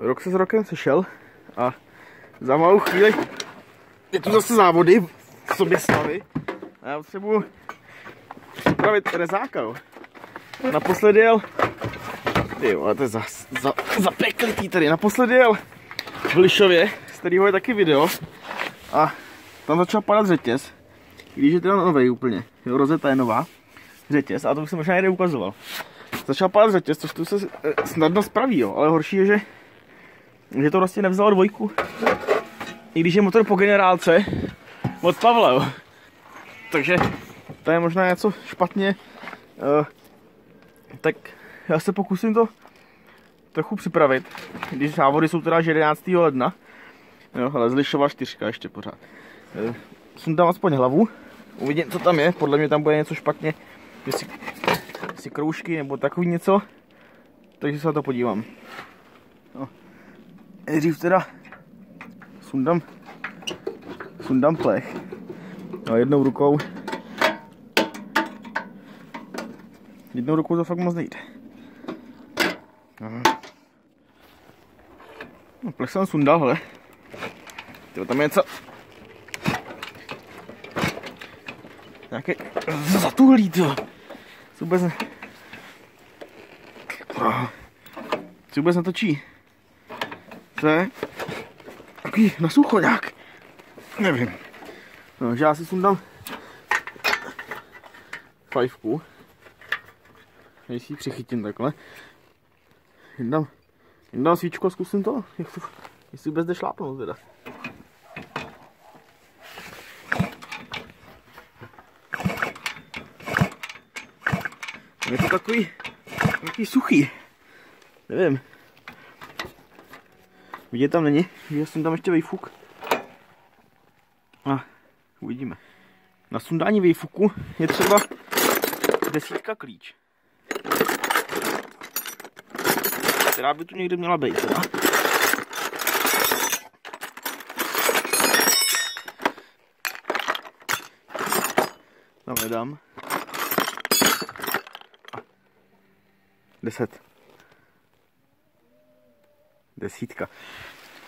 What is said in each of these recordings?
rok se s rokem sešel a za malou chvíli je tu zase závody v sobě stavy a já potřebuji připravit rezáka, jo. Naposledy jel, jo, ale to je za, za, zapeklitý tady, naposledy jel v Lišově, z kterého je taky video. A tam začal padat řetěz, když je teda nový úplně, jo, rozeta je nová, řetěz. A to bych se možná někde ukazoval. Začal padat řetěz, což tu se eh, snadno spraví, jo, ale horší je, že, že to prostě nevzalo dvojku. I když je motor po generálce od Pavla, jo. Takže to je možná něco špatně. Uh, tak já se pokusím to trochu připravit, když závody jsou teda 11. ledna. Jo, ale zlišová čtyřka ještě pořád. Uh, sundám aspoň hlavu, uvidím, co tam je, podle mě tam bude něco špatně, jestli, jestli kroužky nebo takový něco, takže se na to podívám. Nejdřív teda sundám, sundám plech. No, jednou rukou. Jednou rukou to fakt moc nejde. No, plech jsem sundal, hele. Tyjo, tam je něco. Nějaké zatuhlý, to. Vůbec ne... Co vůbec natočí? Co je? Takový na sucho nějak. Nevím. No, že já si sundám fajfku. Než si ji přichytím takhle. Jindám, jindám svíčku a zkusím to, jak to, jestli vůbec jde šlápnout teda. Je to takový, takový suchý. Nevím. Vidět tam není, viděl jsem tam ještě vejfuk. A uvidíme. Na sundání vejfuku je třeba desítka klíč. Která by tu někde měla být, teda. Tam nedám. Deset. Desítka.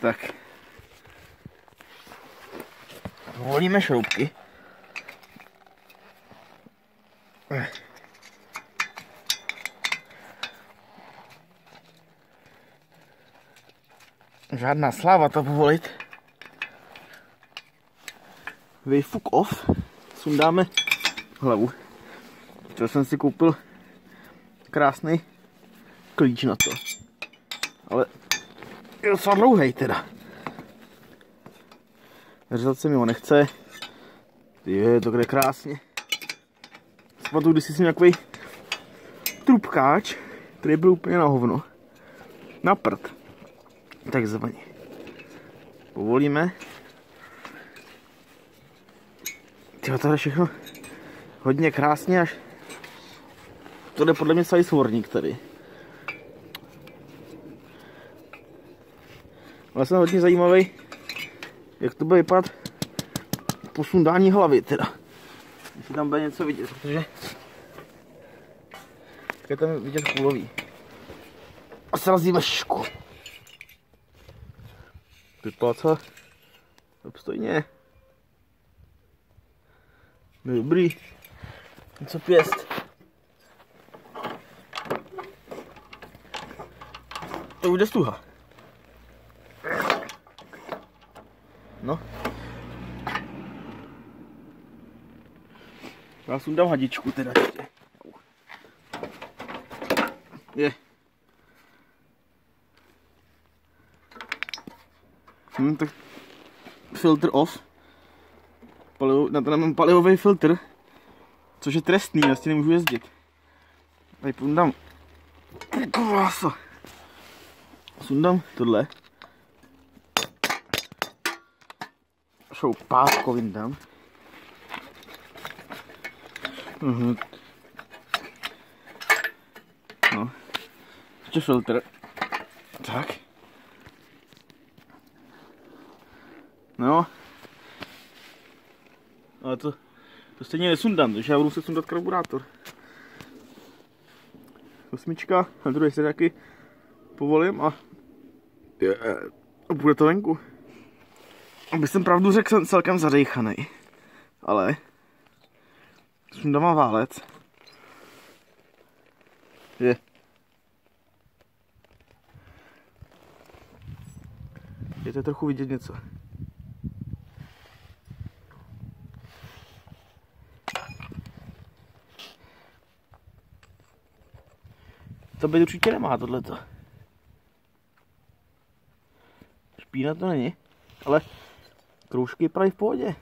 Tak. Volíme šroubky. Žádná sláva to povolit. Vyfuk off. Sundáme hlavu. To jsem si koupil krásný klíč na to. Ale je docela dlouhý teda. Řezat se mi ho nechce. Je to kde krásně. Zpamatuju, když jsem nějaký trubkáč, který byl úplně na hovno. Na prd. Takzvaně. Povolíme. Tyjo, to je všechno hodně krásně až to jde podle mě celý svorník tady. Ale jsem hodně zajímavý, jak to bude vypadat po sundání hlavy teda. Jestli tam bude něco vidět, protože je tam vidět kulový. A srazí vešku. Vypadá co? Obstojně. Dobrý. Něco pěst. To už jde stuha. No. Já sundám hadičku teda ještě. Je. Hm, tak filtr off. Palivo, na to mám palivový filtr, což je trestný, já s tím nemůžu jezdit. Tady půjdám. Krása sundám tohle. Šoupátko vyndám. Mhm. No. Ještě filtr. Tak. No. Ale to, to stejně nesundám, takže já budu se sundat karburátor. Osmička, na druhé se taky povolím a Je, bude to venku. Aby jsem pravdu řekl, jsem celkem zadejchaný. Ale jsem doma válec. Je. Je to trochu vidět něco. To by určitě nemá tohleto. Špína to není, ale kroužky vypadají v pohodě.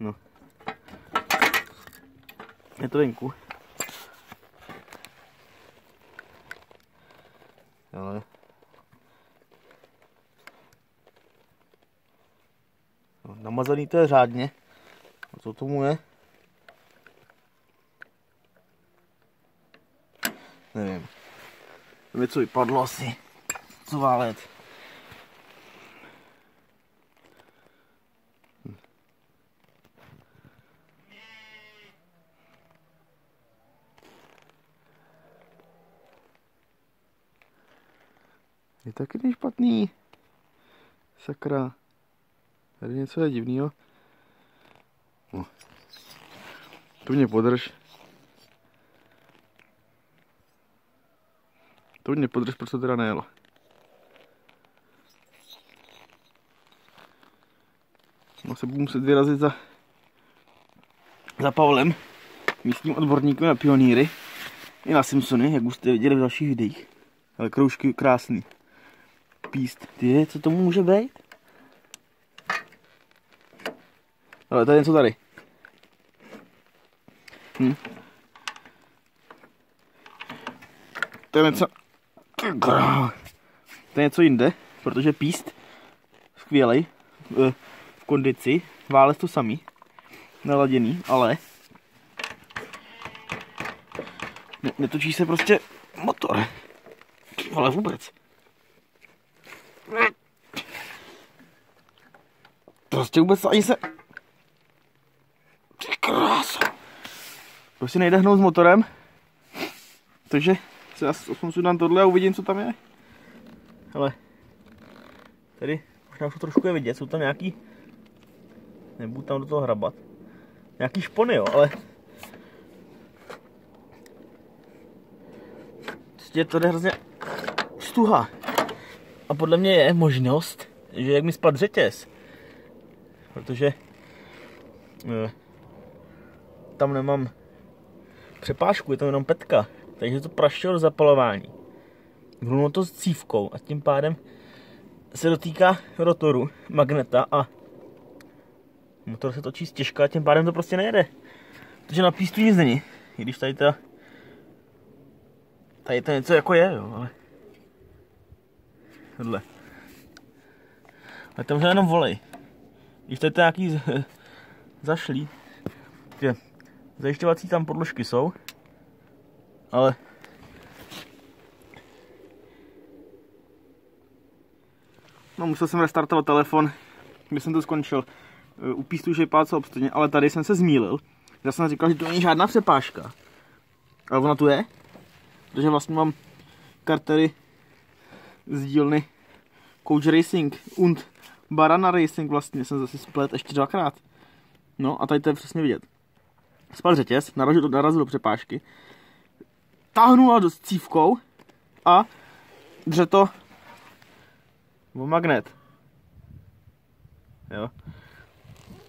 No. Je to venku. Ale... No, namazaný to je řádně. A co tomu je? Nevím. To mi co vypadlo asi. Co válet. Je taky ten špatný. Sakra. Tady něco je divného. No. Tu mě podrž. To mě podrž, proč to teda nejelo. No se budu muset vyrazit za, za Pavlem, místním odborníkem na pionýry i na Simpsony, jak už jste viděli v dalších videích. Ale kroužky krásný. Píst. Ty, co tomu může být? Ale tady něco tady. Hm. To je něco... To je něco jinde, protože píst skvělej eh, v kondici, válec to samý, naladěný, ale ne, netočí se prostě motor. Ale vůbec. Prostě vůbec ani se... Ty krása. Prostě nejde hnout s motorem. Takže se aspoň dám tohle a uvidím, co tam je. Ale tady možná už to trošku je vidět, jsou tam nějaký, nebudu tam do toho hrabat, nějaký špony, jo, ale prostě to jde hrozně stuha. A podle mě je možnost, že jak mi spad řetěz, protože eh, tam nemám přepážku, je tam jenom petka, takže to prašilo do zapalování. Vlnulo to s cívkou a tím pádem se dotýká rotoru, magneta a motor se točí stěžka a tím pádem to prostě nejede. Protože na pístu nic není, i když tady ta tady to něco jako je, jo, ale tohle. Ale tam už jenom volej. Když tady nějaký zašlý, že zajišťovací tam podložky jsou, ale No musel jsem restartovat telefon, když jsem to skončil. U pístu už je pálce obstojně, ale tady jsem se zmílil. Já jsem říkal, že to není žádná přepážka. Ale ona tu je. Protože vlastně mám kartery z dílny Coach Racing und Barana Racing vlastně jsem zase splet ještě dvakrát. No a tady to je přesně vidět. Spal řetěz, narazil, narazil do přepážky, táhnul do cívkou a dře to o magnet. Jo.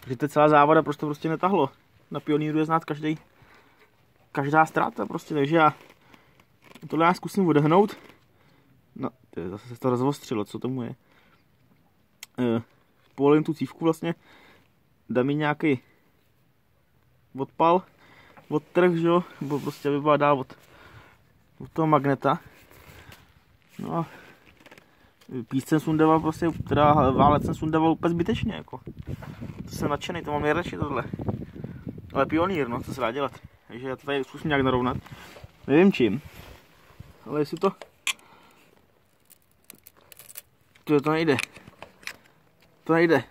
Takže to je celá závoda, prostě to prostě netahlo. Na pioníru je znát každý, každá ztráta prostě, takže já tohle já zkusím odehnout. No, to je, zase se to rozostřilo, co tomu je. E, povolím tu cívku vlastně, dám mi nějaký odpal, odtrh, že jo, nebo prostě aby byla dál od, od toho magneta. No a píst jsem sundával prostě, teda válec jsem sundával úplně zbytečně, jako. To jsem nadšený, to mám nejradši tohle. Ale pionýr, no, co se dá dělat. Takže já to tady zkusím nějak narovnat. Nevím čím. Ale jestli to... To, to nejde. To nejde.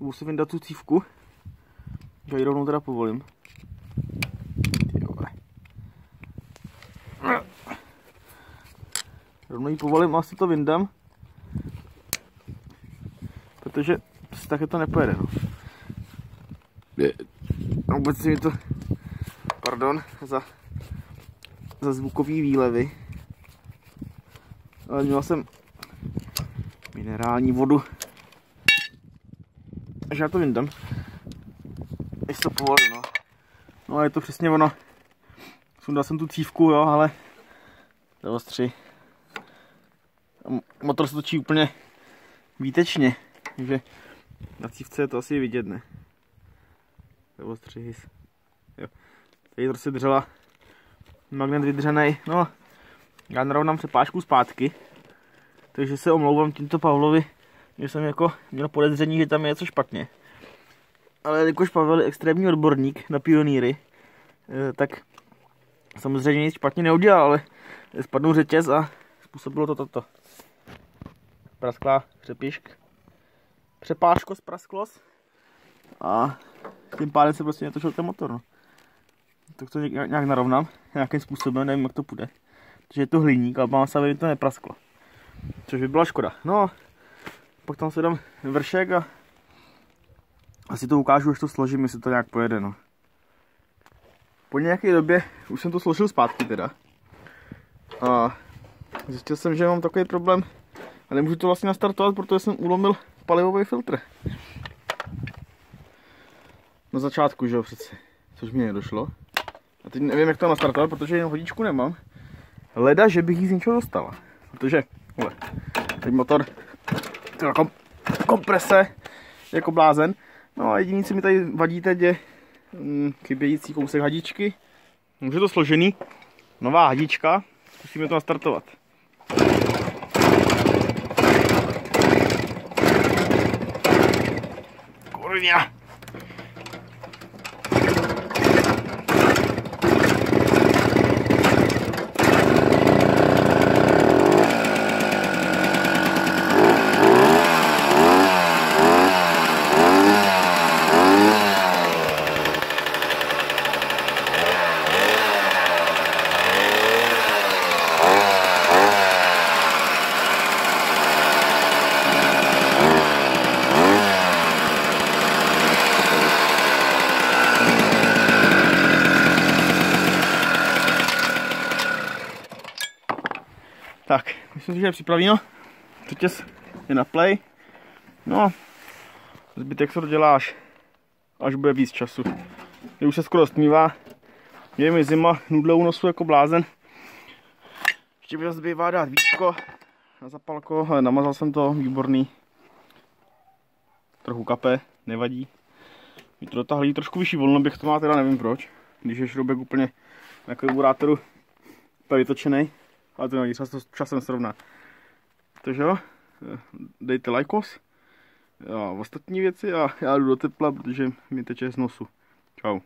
Musím vyndat tu cívku. Já ji rovnou teda povolím. Rovnou ji povolím a asi to vyndám. Protože tak to nepojede. No. Vůbec mi to, pardon, za, za zvukový výlevy. Ale měl jsem minerální vodu. Takže já to vyndám. Ještě to povolím, no. No a je to přesně ono. Sundal jsem tu cívku, jo, ale do ostři. Motor se točí úplně výtečně, takže na cívce je to asi vidět, ne? Do ostři hys. Jo. Tady prostě držela magnet vydřený. No, já narovnám přepážku zpátky. Takže se omlouvám tímto Pavlovi, že jsem jako měl podezření, že tam je něco špatně. Ale jakož Pavel je extrémní odborník na pionýry, eh, tak samozřejmě nic špatně neudělal, ale spadnul řetěz a způsobilo to toto. Prasklá přepíšk. Přepážko z prasklos. A tím pádem se prostě netočil ten motor. No. Tak to nějak narovnám, nějakým způsobem, nevím jak to půjde. Takže je to hliník, ale mám se, aby to neprasklo. Což by byla škoda. No, pak tam se dám vršek a asi to ukážu, až to složím, jestli to nějak pojede. No. Po nějaké době už jsem to složil zpátky teda. A zjistil jsem, že mám takový problém a nemůžu to vlastně nastartovat, protože jsem ulomil palivový filtr. Na začátku, že jo přeci. Což mi nedošlo. A teď nevím, jak to nastartovat, protože jenom hodičku nemám. Leda, že bych jí z něčeho dostala. Protože, teď motor, kom, komprese, jako blázen. No a jediný, co mi tady vadí teď je mm, chybějící kousek hadičky. Už je to složený. Nová hadička. Musíme to nastartovat. Kurňa. Myslím si, připraveno. Řetěz je na play. No, zbytek se to děláš, až bude víc času. Je už se skoro stmívá. Je mi zima, nudle nosu jako blázen. Ještě by zbývá dát víčko na zapalko, ale namazal jsem to, výborný. Trochu kape, nevadí. Mi to dotáhlí trošku vyšší volno, bych to má teda nevím proč. Když je šroubek úplně na karburátoru vytočený ale to nevadí, čas to časem srovná. Takže jo, dejte lajkos a ostatní věci a já jdu do tepla, protože mi teče z nosu. Čau.